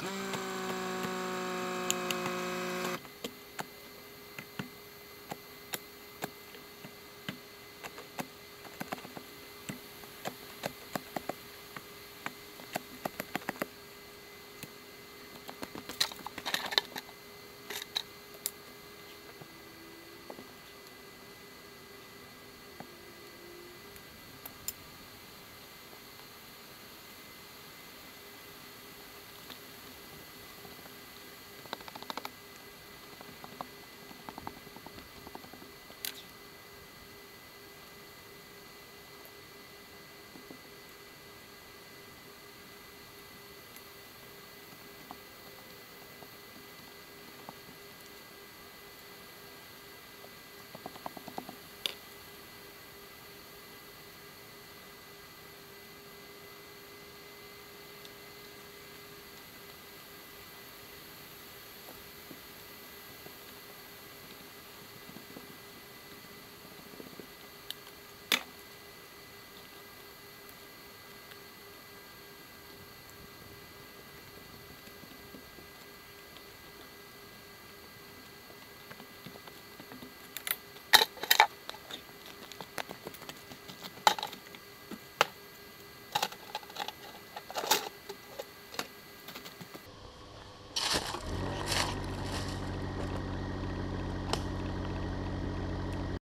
Mm.